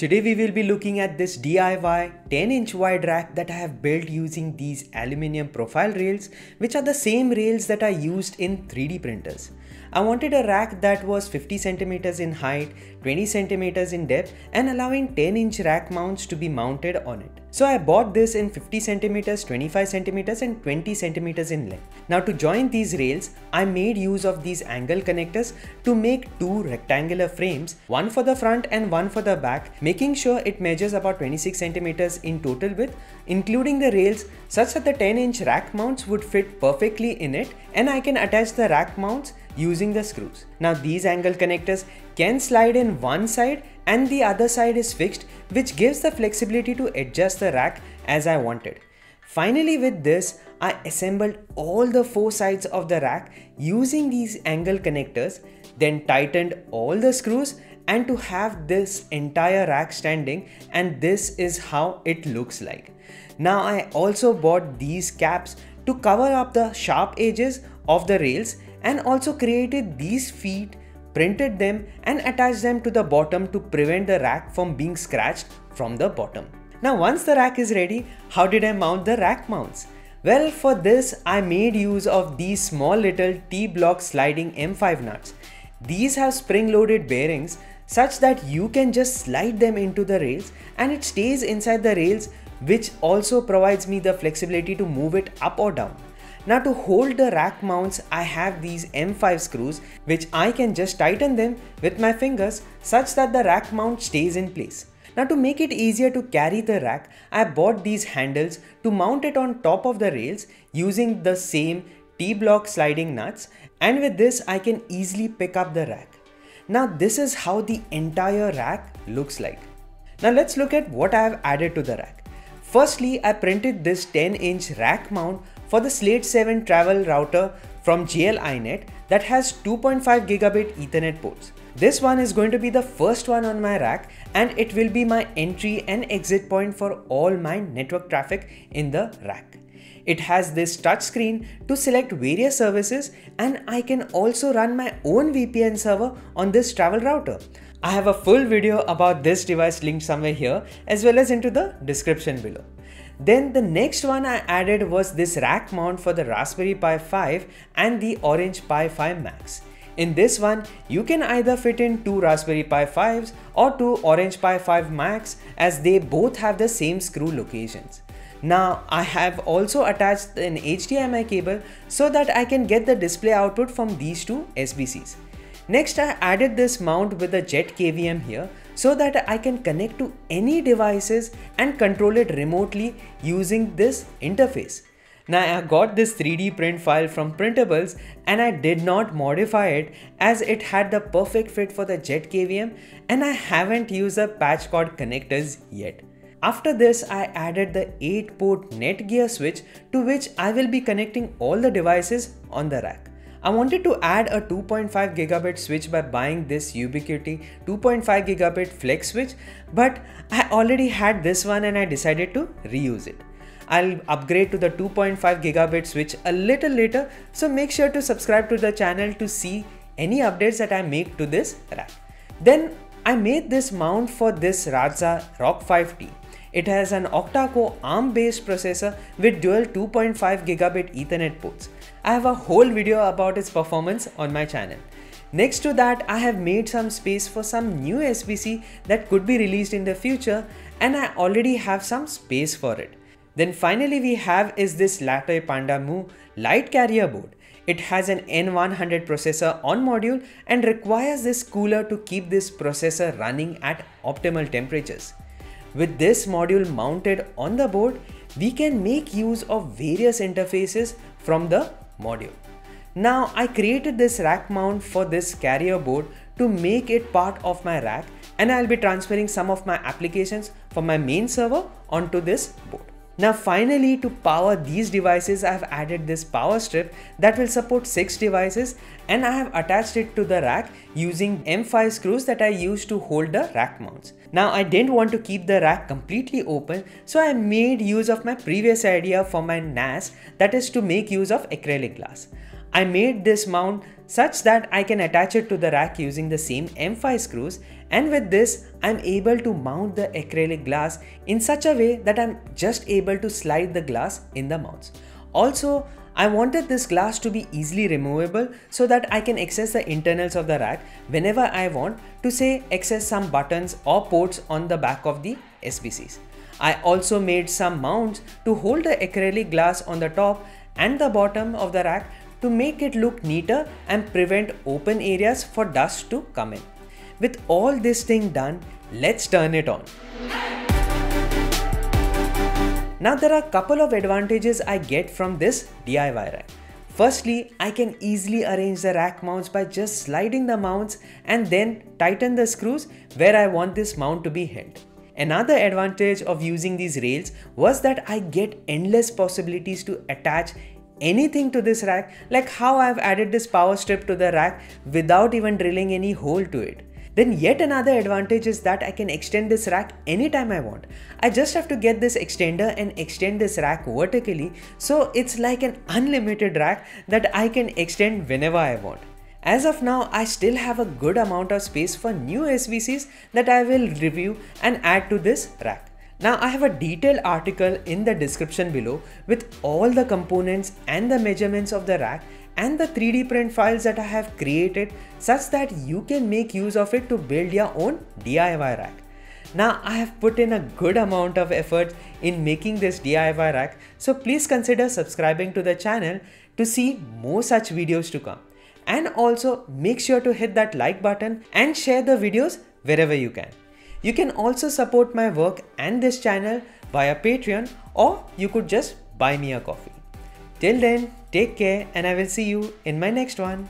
Today we will be looking at this DIY 10 inch wide rack that I have built using these aluminium profile rails which are the same rails that are used in 3D printers. I wanted a rack that was 50 centimeters in height, 20 centimeters in depth and allowing 10 inch rack mounts to be mounted on it. So I bought this in 50 centimeters, 25 centimeters and 20 centimeters in length. Now to join these rails, I made use of these angle connectors to make two rectangular frames, one for the front and one for the back, making sure it measures about 26 centimeters in total width, including the rails such that the 10 inch rack mounts would fit perfectly in it and I can attach the rack mounts using the screws. Now these angle connectors can slide in one side and the other side is fixed which gives the flexibility to adjust the rack as I wanted. Finally with this, I assembled all the four sides of the rack using these angle connectors, then tightened all the screws and to have this entire rack standing and this is how it looks like. Now I also bought these caps to cover up the sharp edges of the rails and also created these feet, printed them and attached them to the bottom to prevent the rack from being scratched from the bottom. Now once the rack is ready, how did I mount the rack mounts? Well for this I made use of these small little T-block sliding M5 nuts. These have spring loaded bearings such that you can just slide them into the rails and it stays inside the rails which also provides me the flexibility to move it up or down. Now to hold the rack mounts, I have these M5 screws which I can just tighten them with my fingers such that the rack mount stays in place. Now to make it easier to carry the rack, I bought these handles to mount it on top of the rails using the same T-block sliding nuts and with this I can easily pick up the rack. Now this is how the entire rack looks like. Now let's look at what I have added to the rack. Firstly, I printed this 10 inch rack mount for the Slate 7 travel router from GL.iNet that has 2.5 gigabit Ethernet ports. This one is going to be the first one on my rack and it will be my entry and exit point for all my network traffic in the rack. It has this touch screen to select various services and I can also run my own VPN server on this travel router. I have a full video about this device linked somewhere here as well as into the description below. Then the next one I added was this rack mount for the Raspberry Pi 5 and the Orange Pi 5 Max. In this one, you can either fit in two Raspberry Pi 5s or two Orange Pi 5 Max as they both have the same screw locations. Now I have also attached an HDMI cable so that I can get the display output from these two SBCs. Next I added this mount with the JetKVM here so that I can connect to any devices and control it remotely using this interface. Now I got this 3D print file from Printables and I did not modify it as it had the perfect fit for the JetKVM and I haven't used the patch cord connectors yet. After this, I added the 8 port Netgear switch to which I will be connecting all the devices on the rack. I wanted to add a 2.5 gigabit switch by buying this Ubiquiti 2.5 gigabit flex switch, but I already had this one and I decided to reuse it. I'll upgrade to the 2.5 gigabit switch a little later, so make sure to subscribe to the channel to see any updates that I make to this rack. Then I made this mount for this Radxa Rock 5T. It has an octa-core ARM-based processor with dual 2.5 gigabit Ethernet ports. I have a whole video about its performance on my channel. Next to that, I have made some space for some new SBC that could be released in the future and I already have some space for it. Then finally we have is this LattePanda Mu light carrier board. It has an N100 processor on module and requires this cooler to keep this processor running at optimal temperatures. With this module mounted on the board, we can make use of various interfaces from the module. Now I created this rack mount for this carrier board to make it part of my rack and I'll be transferring some of my applications from my main server onto this board. Now finally to power these devices I have added this power strip that will support 6 devices and I have attached it to the rack using M5 screws that I used to hold the rack mounts. Now I didn't want to keep the rack completely open so I made use of my previous idea for my NAS that is to make use of acrylic glass. I made this mount such that I can attach it to the rack using the same M5 screws and with this I'm able to mount the acrylic glass in such a way that I'm just able to slide the glass in the mounts. Also, I wanted this glass to be easily removable so that I can access the internals of the rack whenever I want to say access some buttons or ports on the back of the SBCs. I also made some mounts to hold the acrylic glass on the top and the bottom of the rack to make it look neater and prevent open areas for dust to come in. With all this thing done, let's turn it on. Now there are a couple of advantages I get from this DIY rack. Firstly, I can easily arrange the rack mounts by just sliding the mounts and then tighten the screws where I want this mount to be held. Another advantage of using these rails was that I get endless possibilities to attach anything to this rack like how I've added this power strip to the rack without even drilling any hole to it. Then yet another advantage is that I can extend this rack anytime I want. I just have to get this extender and extend this rack vertically so it's like an unlimited rack that I can extend whenever I want. As of now, I still have a good amount of space for new SBCs that I will review and add to this rack. Now I have a detailed article in the description below with all the components and the measurements of the rack and the 3D print files that I have created such that you can make use of it to build your own DIY rack. Now I have put in a good amount of effort in making this DIY rack so please consider subscribing to the channel to see more such videos to come. And also make sure to hit that like button and share the videos wherever you can. You can also support my work and this channel via Patreon or you could just buy me a coffee. Till then, take care and I will see you in my next one.